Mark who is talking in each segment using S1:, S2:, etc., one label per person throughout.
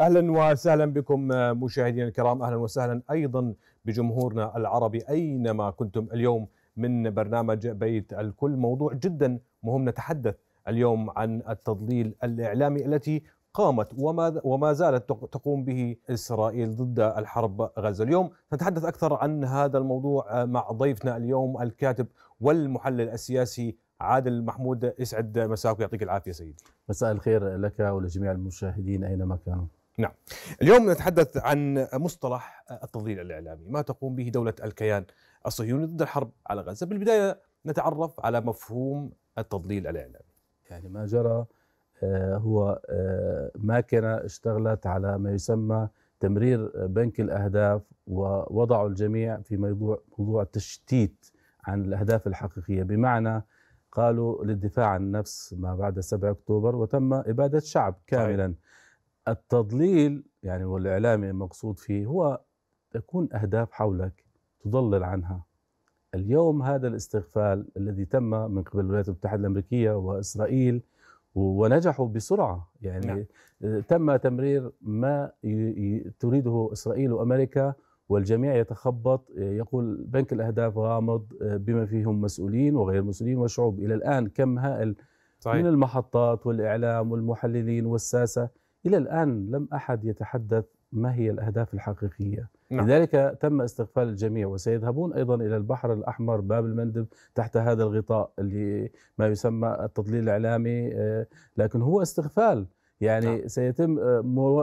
S1: أهلا وسهلا بكم مشاهدينا الكرام أهلا وسهلا أيضا بجمهورنا العربي أينما كنتم اليوم من برنامج بيت الكل موضوع جدا مهم نتحدث اليوم عن التضليل الإعلامي التي قامت وما وما زالت تقوم به إسرائيل ضد الحرب غزة، اليوم نتحدث أكثر عن هذا الموضوع مع ضيفنا اليوم الكاتب والمحلل السياسي عادل محمود يسعد مساك ويعطيك العافية سيدي.
S2: مساء الخير لك ولجميع المشاهدين أينما كانوا.
S1: نعم. اليوم نتحدث عن مصطلح التضليل الإعلامي، ما تقوم به دولة الكيان الصهيوني ضد الحرب على غزة، بالبداية نتعرف على مفهوم التضليل الإعلامي.
S2: يعني ما جرى هو ماكنه اشتغلت على ما يسمى تمرير بنك الأهداف ووضعوا الجميع في موضوع موضوع التشتيت عن الأهداف الحقيقية بمعنى قالوا للدفاع عن النفس ما بعد 7 أكتوبر وتم إبادة شعب كاملا طيب. التضليل يعني والاعلامي المقصود فيه هو تكون أهداف حولك تضلل عنها اليوم هذا الاستغفال الذي تم من قبل الولايات المتحدة الأمريكية وإسرائيل ونجحوا بسرعة يعني نعم. تم تمرير ما تريده إسرائيل وأمريكا والجميع يتخبط يقول بنك الأهداف غامض بما فيهم مسؤولين وغير مسؤولين وشعوب إلى الآن كم هائل صحيح. من المحطات والإعلام والمحللين والساسة إلى الآن لم أحد يتحدث ما هي الأهداف الحقيقية. نعم. لذلك تم استغفال الجميع وسيذهبون أيضا إلى البحر الأحمر باب المندب تحت هذا الغطاء اللي ما يسمى التضليل الإعلامي لكن هو استغفال. يعني نعم. سيتم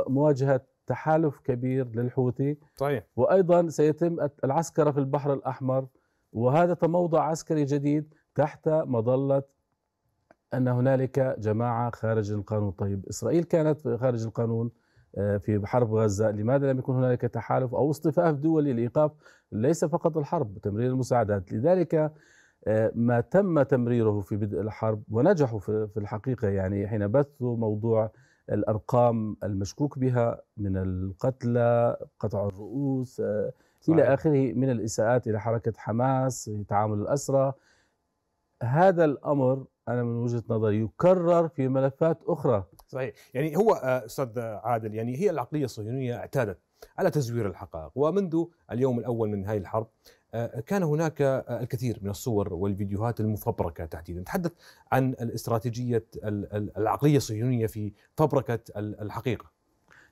S2: مواجهة تحالف كبير للحوثي.
S1: صحيح.
S2: وأيضا سيتم العسكره في البحر الأحمر. وهذا تموضع عسكري جديد تحت مظلة أن هنالك جماعة خارج القانون. طيب إسرائيل كانت خارج القانون في حرب غزة. لماذا لم يكن هنالك تحالف أو اصطفاف دولي لإيقاف ليس فقط الحرب تمرير المساعدات؟ لذلك ما تم تمريره في بدء الحرب ونجحوا في الحقيقة يعني حين بثوا موضوع الأرقام المشكوك بها من القتلى قطع الرؤوس صحيح. إلى آخره من الإساءات إلى حركة حماس تعامل الأسرى. هذا الأمر أنا من وجهة نظري يكرر في ملفات أخرى.
S1: صحيح. يعني هو أستاذ عادل يعني هي العقلية الصهيونية اعتادت على تزوير الحقائق ومنذ اليوم الأول من هذه الحرب كان هناك الكثير من الصور والفيديوهات المفبركة تحديدا. نتحدث عن الاستراتيجية العقلية الصهيونية في فبركة الحقيقة.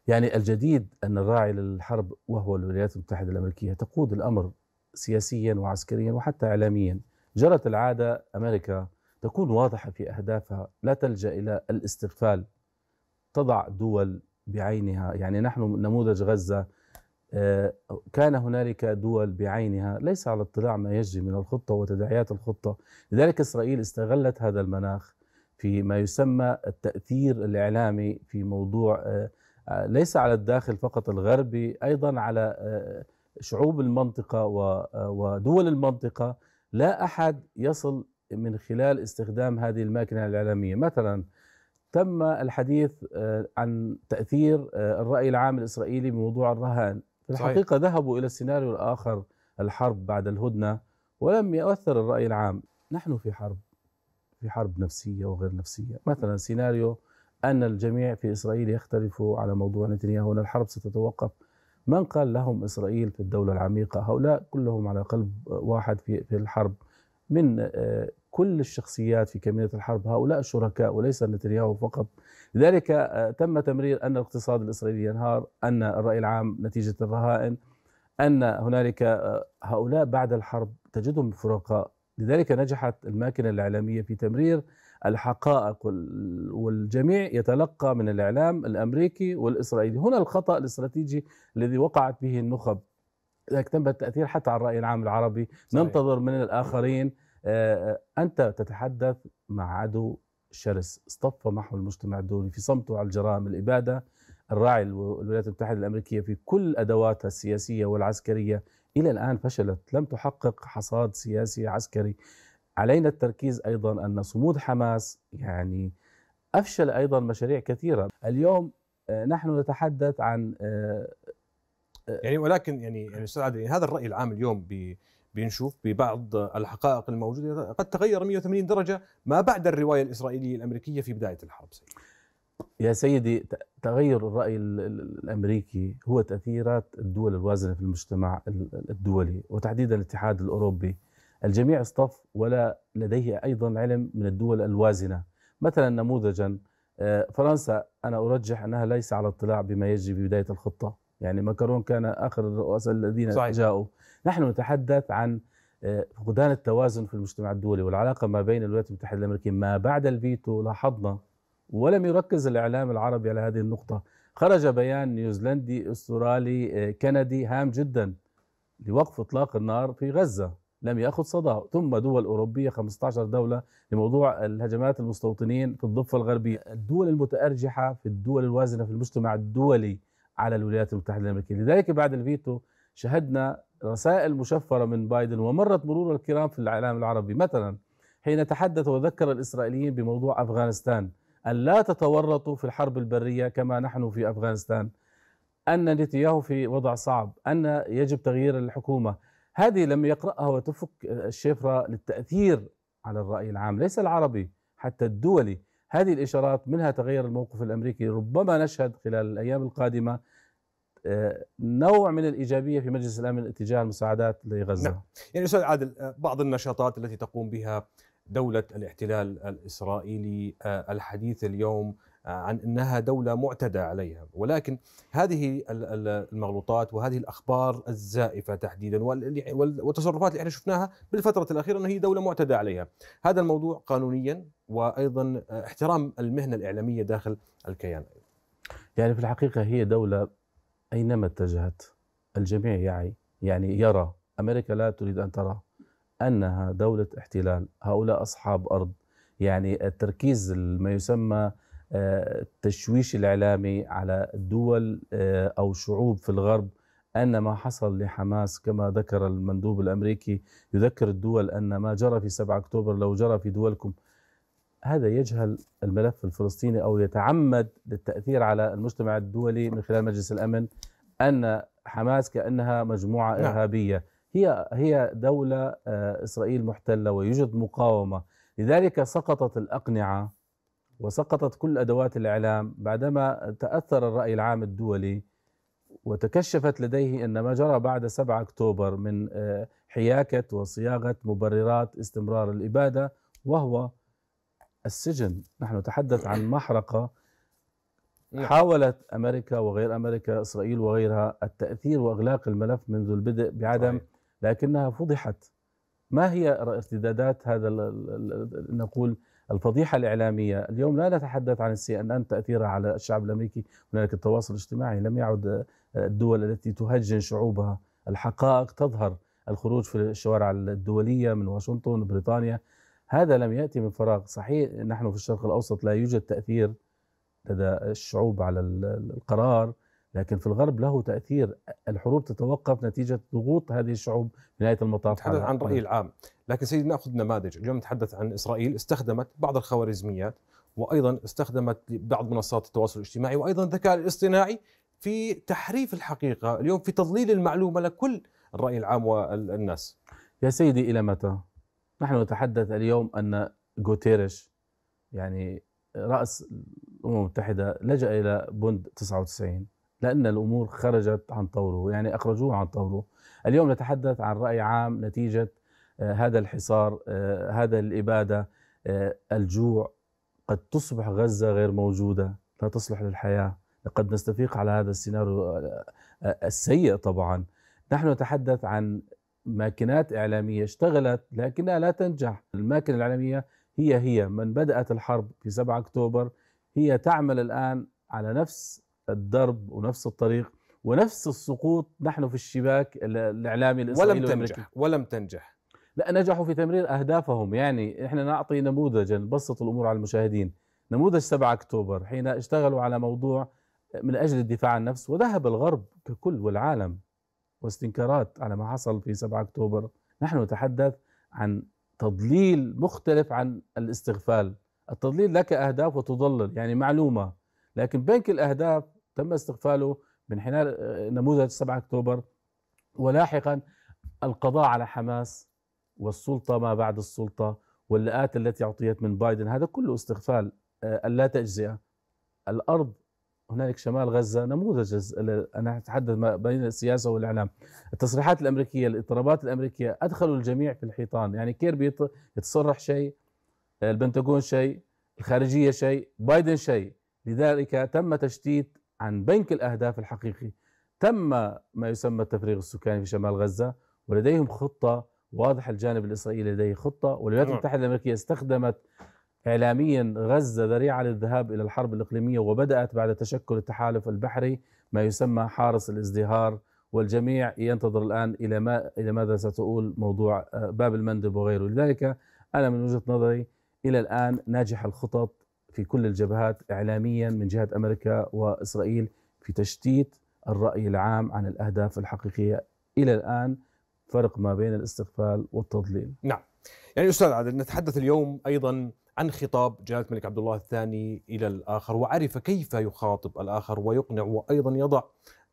S2: يعني الجديد أن الراعي للحرب وهو الولايات المتحدة الأمريكية تقود الأمر سياسيا وعسكريا وحتى اعلاميا. جرت العادة أمريكا تكون واضحة في أهدافها لا تلجأ إلى الاستغفال. تضع دول بعينها. يعني نحن نموذج غزة كان هنالك دول بعينها. ليس على اطلاع ما يجري من الخطة وتداعيات الخطة. لذلك إسرائيل استغلت هذا المناخ في ما يسمى التأثير الإعلامي في موضوع ليس على الداخل فقط الغربي أيضا على شعوب المنطقة ودول المنطقة. لا أحد يصل من خلال استخدام هذه الماكينة الإعلامية. مثلا تم الحديث عن تأثير الرأي العام الإسرائيلي بموضوع الرهان. في الحقيقة صحيح. ذهبوا إلى السيناريو الآخر الحرب بعد الهدنة ولم يؤثر الرأي العام. نحن في حرب في حرب نفسية وغير نفسية. مثلا سيناريو أن الجميع في إسرائيل يختلفوا على موضوع نتنياهو أن الحرب ستتوقف. من قال لهم إسرائيل في الدولة العميقة؟ هؤلاء كلهم على قلب واحد في, في الحرب. من كل الشخصيات في كابينة الحرب هؤلاء شركاء وليس نتنياهو فقط. لذلك تم تمرير أن الاقتصاد الإسرائيلي ينهار أن الرأي العام نتيجة الرهائن أن هنالك هؤلاء بعد الحرب تجدهم فرقاء لذلك نجحت الماكينة الإعلامية في تمرير الحقائق والجميع يتلقى من الإعلام الأمريكي والإسرائيلي. هنا الخطأ الاستراتيجي الذي وقعت به النخب. لذلك تم التأثير حتى على الرأي العام العربي. صحيح. ننتظر من الآخرين أنت تتحدث مع عدو شرس. اصطف معه المجتمع الدولي في صمته على الجرائم الإبادة الراعي الولايات المتحدة الأمريكية في كل أدواتها السياسية والعسكرية. إلى الآن فشلت. لم تحقق حصاد سياسي عسكري. علينا التركيز أيضا أن صمود حماس يعني أفشل أيضا مشاريع كثيرة. اليوم نحن نتحدث عن
S1: يعني ولكن يعني يعني أستاذ عادل هذا الرأي العام اليوم بنشوف ببعض الحقائق الموجودة. قد تغير 180 درجة ما بعد الرواية الإسرائيلية الأمريكية في بداية الحرب.
S2: يا سيدي تغير الرأي الأمريكي هو تأثيرات الدول الوازنة في المجتمع الدولي وتحديدا الاتحاد الأوروبي. الجميع اصطف ولا لديه أيضا علم من الدول الوازنة. مثلا نموذجا آه، فرنسا أنا أرجح أنها ليس على اطلاع بما يجري ببداية الخطة. يعني ماكرون كان آخر الرؤساء الذين صحيح. جاءوا. نحن نتحدث عن آه، فقدان التوازن في المجتمع الدولي والعلاقة ما بين الولايات المتحدة الأمريكية ما بعد الفيتو لاحظنا ولم يركز الإعلام العربي على هذه النقطة. خرج بيان نيوزيلندي أسترالي آه، كندي هام جدا لوقف إطلاق النار في غزة. لم يأخذ صدى ثم دول أوروبية 15 دولة لموضوع الهجمات المستوطنين في الضفة الغربية. الدول المتأرجحة في الدول الوازنة في المجتمع الدولي على الولايات المتحدة الأمريكية. لذلك بعد الفيتو شهدنا رسائل مشفرة من بايدن ومرت مرور الكرام في الإعلام العربي. مثلا حين تحدث وذكر الإسرائيليين بموضوع أفغانستان أن لا تتورطوا في الحرب البرية كما نحن في أفغانستان أن نتنياهو في وضع صعب أن يجب تغيير الحكومة. هذه لم يقرأها وتفك الشفرة للتأثير على الرأي العام. ليس العربي حتى الدولي هذه الإشارات منها تغير الموقف الأمريكي ربما نشهد خلال الأيام القادمة آه، نوع من الإيجابية في مجلس الأمن اتجاه المساعدات لغزة نعم.
S1: يعني أستاذ عادل آه، بعض النشاطات التي تقوم بها دولة الاحتلال الإسرائيلي آه، الحديث اليوم عن إنها دولة معتدى عليها. ولكن هذه المغلوطات وهذه الأخبار الزائفة تحديدا والتصرفات اللي إحنا شفناها بالفترة الأخيرة انه هي دولة معتدى عليها. هذا الموضوع قانونيا وأيضا احترام المهنة الإعلامية داخل الكيان.
S2: يعني في الحقيقة هي دولة أينما اتجهت الجميع يعي يعني يرى أمريكا لا تريد أن ترى أنها دولة احتلال. هؤلاء أصحاب أرض. يعني التركيز ما يسمى التشويش الإعلامي على الدول آه، أو شعوب في الغرب أن ما حصل لحماس كما ذكر المندوب الأمريكي يذكر الدول أن ما جرى في 7 أكتوبر لو جرى في دولكم. هذا يجهل الملف الفلسطيني أو يتعمد للتأثير على المجتمع الدولي من خلال مجلس الأمن أن حماس كأنها مجموعة نعم. إرهابية. هي هي دولة آه، إسرائيل محتلة ويوجد مقاومة. لذلك سقطت الأقنعة وسقطت كل أدوات الإعلام بعدما تأثر الرأي العام الدولي وتكشفت لديه أن ما جرى بعد 7 أكتوبر من آه، حياكة وصياغة مبررات استمرار الإبادة وهو السجن، نحن نتحدث عن محرقة نعم. حاولت أمريكا وغير أمريكا إسرائيل وغيرها التأثير وإغلاق الملف منذ البدء بعدم لكنها فضحت. ما هي ارتدادات هذا نقول الفضيحة الإعلامية. اليوم لا نتحدث عن السي أن أن تأثيرها على الشعب الأمريكي. هنالك التواصل الاجتماعي. لم يعد الدول التي تهجن شعوبها الحقائق تظهر. الخروج في الشوارع الدولية من واشنطن بريطانيا. هذا لم يأتي من فراغ. صحيح نحن في الشرق الأوسط لا يوجد تأثير لدى الشعوب على القرار. لكن في الغرب له تأثير. الحروب تتوقف نتيجة ضغوط هذه الشعوب في نهاية المطاف
S1: نتحدث عن الرأي العام. لكن سيدي نأخذ نماذج. اليوم نتحدث عن إسرائيل. استخدمت بعض الخوارزميات وأيضا استخدمت بعض منصات التواصل الاجتماعي وأيضا الذكاء الاصطناعي في تحريف الحقيقة. اليوم في تضليل المعلومة لكل الرأي العام والناس.
S2: يا سيدي إلى متى؟ نحن نتحدث اليوم أن غوتيريش يعني رأس الأمم المتحدة لجأ إلى بوند 99 لأن الأمور خرجت عن طوره يعني أخرجوه عن طوره اليوم نتحدث عن رأي عام نتيجة آه، هذا الحصار آه، هذا الإبادة آه، الجوع. قد تصبح غزة غير موجودة لا تصلح للحياة. قد نستفيق على هذا السيناريو السيء طبعا. نحن نتحدث عن ماكينات إعلامية اشتغلت لكنها لا تنجح. الماكينة الإعلامية هي هي. من بدأت الحرب في 7 أكتوبر هي تعمل الآن على نفس الدرب ونفس الطريق ونفس السقوط نحن في الشباك الإعلامي
S1: الإسرائيلي ولم تنجح ولم تنجح.
S2: لا نجحوا في تمرير أهدافهم. يعني إحنا نعطي نموذجا نبسط الأمور على المشاهدين. نموذج 7 أكتوبر حين اشتغلوا على موضوع من أجل الدفاع عن النفس وذهب الغرب ككل والعالم واستنكارات على ما حصل في 7 أكتوبر. نحن نتحدث عن تضليل مختلف عن الاستغفال. التضليل لك أهداف وتضلل يعني معلومة. لكن بنك الأهداف تم استغفاله من خلال آه، نموذج 7 أكتوبر. ولاحقا القضاء على حماس والسلطة ما بعد السلطة واللآت التي أعطيت من بايدن. هذا كله استغفال آه، اللا تجزئة. الأرض هنالك شمال غزة نموذج أنا أتحدث بين السياسة والإعلام. التصريحات الأمريكية الاضطرابات الأمريكية أدخلوا الجميع في الحيطان. يعني كيربي يتصرح شيء البنتاغون شيء الخارجية شيء بايدن شيء. لذلك تم تشتيت عن بنك الأهداف الحقيقي تم ما يسمى التفريغ السكاني في شمال غزة ولديهم خطة واضح الجانب الإسرائيلي لديه خطة والولايات نعم. المتحدة الأمريكية استخدمت اعلاميا غزة ذريعة للذهاب إلى الحرب الإقليمية وبدأت بعد تشكل التحالف البحري ما يسمى حارس الازدهار والجميع ينتظر الآن إلى ما إلى ماذا ستقول موضوع آه، باب المندب وغيره لذلك أنا من وجهة نظري إلى الآن ناجح الخطط في كل الجبهات اعلاميا من جهة أمريكا وإسرائيل في تشتيت الرأي العام عن الأهداف الحقيقية إلى الآن فرق ما بين الاستغفال والتضليل.
S1: نعم. يعني أستاذ عادل نتحدث اليوم أيضا عن خطاب جلاله الملك عبد الله الثاني إلى الآخر وعرف كيف يخاطب الآخر ويقنع وأيضا يضع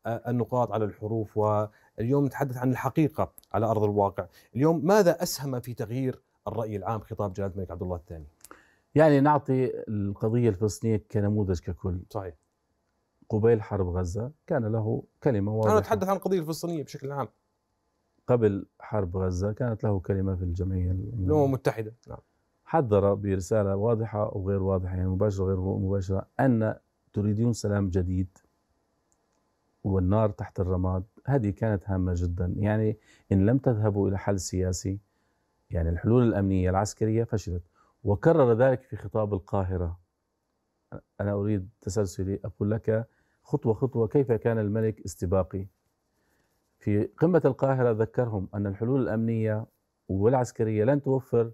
S1: آه، النقاط على الحروف واليوم نتحدث عن الحقيقة على أرض الواقع، اليوم ماذا أسهم في تغيير الرأي العام خطاب جلاله الملك عبد الله الثاني؟
S2: يعني نعطي القضية الفلسطينية كنموذج ككل.
S1: صحيح.
S2: قبيل حرب غزة كان له كلمة واضحة.
S1: أنا أتحدث عن القضية الفلسطينية بشكل عام.
S2: قبل حرب غزة كانت له كلمة في الجمعية
S1: الأمم المتحدة، نعم.
S2: حذر برسالة واضحة وغير واضحة يعني مباشرة وغير مباشرة أن تريدون سلام جديد والنار تحت الرماد هذه كانت هامة جدا يعني إن لم تذهبوا إلى حل سياسي يعني الحلول الأمنية العسكرية فشلت وكرر ذلك في خطاب القاهرة. أنا أريد تسلسلي أقول لك خطوة خطوة كيف كان الملك استباقي. في قمة القاهرة ذكرهم أن الحلول الأمنية والعسكرية لن توفر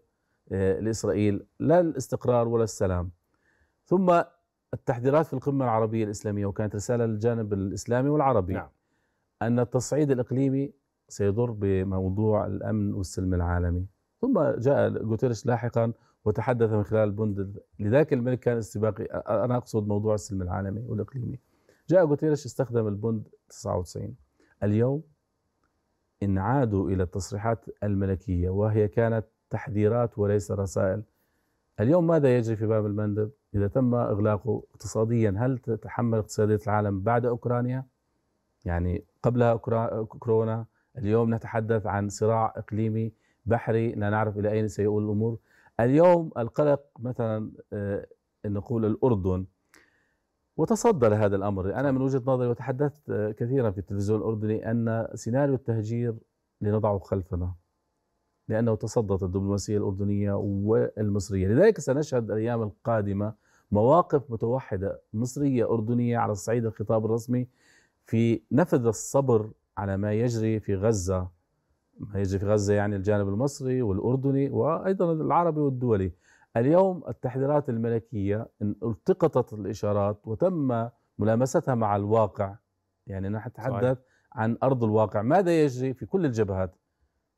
S2: آه، لإسرائيل لا الاستقرار ولا السلام. ثم التحذيرات في القمة العربية الإسلامية وكانت رسالة للجانب الإسلامي والعربي نعم. أن التصعيد الإقليمي سيضر بموضوع الأمن والسلم العالمي. ثم جاء جوتيرش لاحقا وتحدث من خلال البند لذلك الملك كان استباقي. أنا أقصد موضوع السلم العالمي والإقليمي. جاء جوتيرش استخدم البند 99 اليوم إن عادوا إلى التصريحات الملكية وهي كانت تحذيرات وليس رسائل. اليوم ماذا يجري في باب المندب؟ إذا تم إغلاقه اقتصاديا هل تتحمل اقتصادية العالم بعد أوكرانيا؟ يعني قبلها كورونا. اليوم نتحدث عن صراع إقليمي بحري. لا نعرف إلى أين سيؤول الأمور. اليوم القلق مثلا آه، نقول الأردن وتصدى لهذا الأمر. أنا من وجهة نظري وتحدثت آه، كثيرا في التلفزيون الأردني أن سيناريو التهجير لنضعه خلفنا لأنه تصدت الدبلوماسية الأردنية والمصرية. لذلك سنشهد الأيام القادمة مواقف متوحدة مصرية أردنية على الصعيد الخطاب الرسمي في نفذ الصبر على ما يجري في غزة. ما يجري في غزة يعني الجانب المصري والأردني وأيضا العربي والدولي. اليوم التحذيرات الملكية التقطت الإشارات وتم ملامستها مع الواقع. يعني نتحدث عن أرض الواقع. ماذا يجري في كل الجبهات؟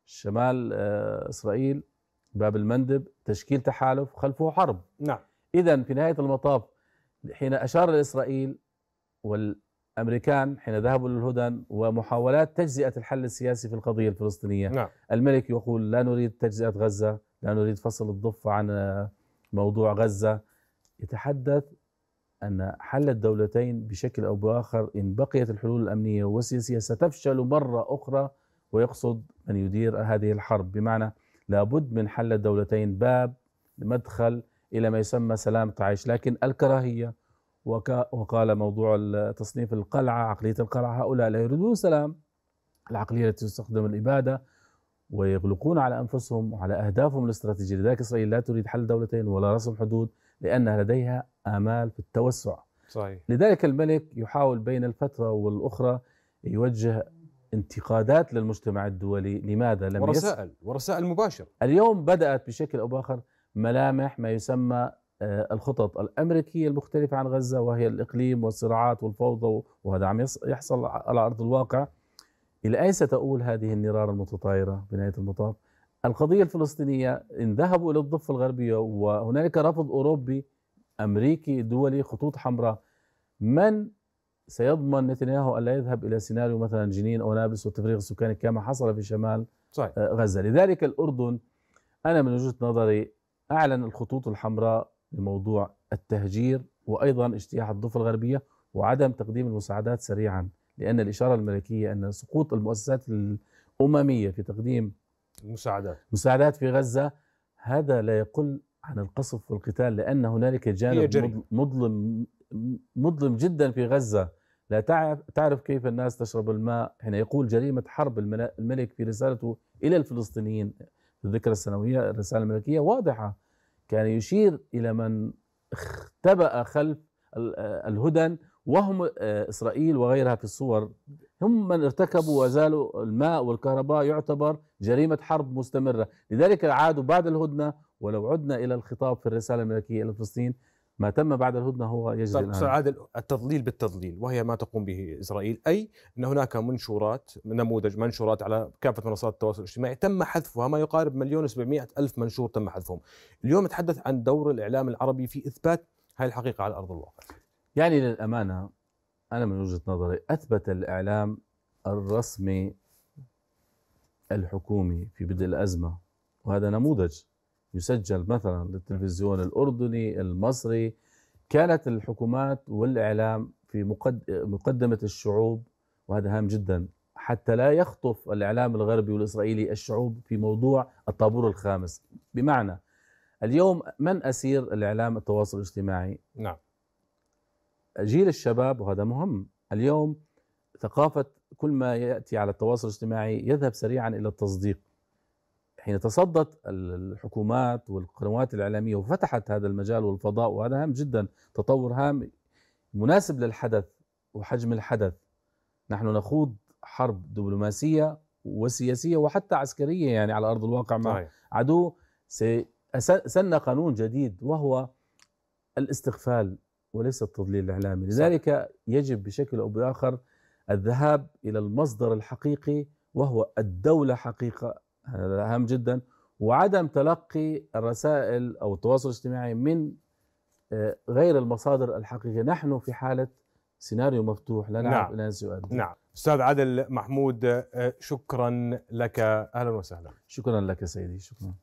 S2: شمال آه، إسرائيل باب المندب تشكيل تحالف خلفه حرب.
S1: نعم.
S2: إذا في نهاية المطاف حين أشار الإسرائيل والأمريكان حين ذهبوا للهدن ومحاولات تجزئة الحل السياسي في القضية الفلسطينية.
S1: نعم.
S2: الملك يقول لا نريد تجزئة غزة لا نريد فصل الضفة عن موضوع غزة. يتحدث أن حل الدولتين بشكل أو بآخر إن بقيت الحلول الأمنية والسياسية ستفشل مرة أخرى ويقصد من يدير هذه الحرب. بمعنى لابد من حل الدولتين باب مدخل إلى ما يسمى سلامة عيش لكن الكراهية وقال موضوع تصنيف القلعة عقلية القلعة هؤلاء لا يريدون سلام العقلية التي تستخدم الإبادة ويغلقون على أنفسهم وعلى أهدافهم الاستراتيجية. لذلك إسرائيل لا تريد حل دولتين ولا رسم حدود لأنها لديها آمال في التوسع.
S1: صحيح.
S2: لذلك الملك يحاول بين الفترة والأخرى يوجه انتقادات للمجتمع الدولي. لماذا؟
S1: لم ورسائل يس... ورسائل مباشرة.
S2: اليوم بدأت بشكل أو بآخر ملامح ما يسمى الخطط الأمريكية المختلفة عن غزة وهي الإقليم والصراعات والفوضى وهذا عم يحصل على أرض الواقع. إلى أين ستؤول هذه النيران المتطايرة بنهاية المطاف؟ القضية الفلسطينية إن ذهبوا إلى الضفة الغربية وهنالك رفض أوروبي أمريكي دولي خطوط حمراء. من سيضمن نتنياهو ألا يذهب إلى سيناريو مثلا جنين أو نابلس والتفريغ السكاني كما حصل في شمال صحيح. آه، غزة؟ لذلك الأردن أنا من وجهة نظري أعلن الخطوط الحمراء لموضوع التهجير وأيضا اجتياح الضفة الغربية وعدم تقديم المساعدات سريعا لأن الإشارة الملكية أن سقوط المؤسسات الأممية في تقديم
S1: المساعدات.
S2: مساعدات في غزة هذا لا يقل عن القصف والقتال لأن هنالك جانب. مظلم مظلم جدا في غزة. لا تعرف تعرف كيف الناس تشرب الماء؟ حين يقول جريمة حرب الملك في رسالته إلى الفلسطينيين في الذكرى السنوية الرسالة الملكية واضحة. كان يشير إلى من اختبأ خلف ال- الهدن وهم آه، إسرائيل وغيرها في الصور. هم من ارتكبوا وزالوا الماء والكهرباء يعتبر جريمة حرب مستمرة، لذلك عادوا بعد الهدنة ولو عدنا إلى الخطاب في الرسالة الملكية إلى فلسطين ما تم بعد الهدنة هو يجري
S1: طيب أستاذ
S2: الان.
S1: عادل التضليل بالتضليل وهي ما تقوم به إسرائيل. أي إن هناك منشورات نموذج منشورات على كافة منصات التواصل الاجتماعي تم حذفها ما يقارب مليون وسبعمائة ألف منشور تم حذفهم. اليوم نتحدث عن دور الإعلام العربي في إثبات هاي الحقيقة على أرض الواقع.
S2: يعني للأمانة أنا من وجهة نظري أثبت الإعلام الرسمي الحكومي في بدء الأزمة وهذا نموذج يسجل مثلا للتلفزيون الأردني المصري. كانت الحكومات والإعلام في مقد- مقدمة الشعوب وهذا هام جدا حتى لا يخطف الإعلام الغربي والإسرائيلي الشعوب في موضوع الطابور الخامس. بمعنى اليوم من أسير الإعلام التواصل الاجتماعي؟
S1: نعم.
S2: جيل الشباب وهذا مهم. اليوم ثقافة كل ما يأتي على التواصل الاجتماعي يذهب سريعا إلى التصديق. حين تصدت الحكومات والقنوات الإعلامية وفتحت هذا المجال والفضاء وهذا هام جدا تطور هام مناسب للحدث وحجم الحدث. نحن نخوض حرب دبلوماسية وسياسية وحتى عسكرية يعني على أرض الواقع مع
S1: صحيح.
S2: عدو سن قانون جديد وهو الاستغفال وليس التضليل الإعلامي. لذلك يجب بشكل أو بآخر الذهاب إلى المصدر الحقيقي وهو الدولة حقيقة هذا أهم جدا. وعدم تلقي الرسائل أو التواصل الاجتماعي من آه، غير المصادر الحقيقية. نحن في حالة سيناريو مفتوح. لا نعرف
S1: نعم.
S2: سيؤدي.
S1: نعم. أستاذ عادل محمود آه، شكرا لك. أهلا وسهلا.
S2: شكرا لك سيدي. شكرا.